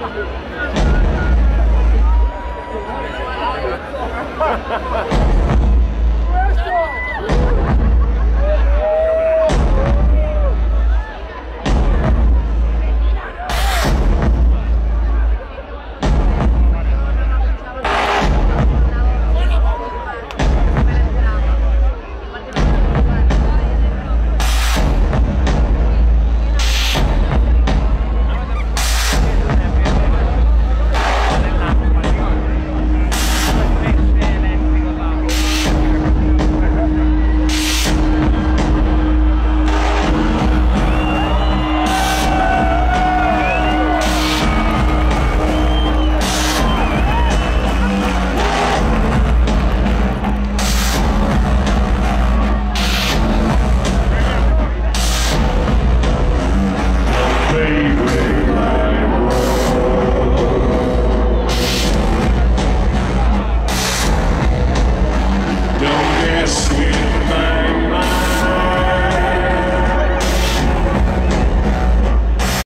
Ha ha ha!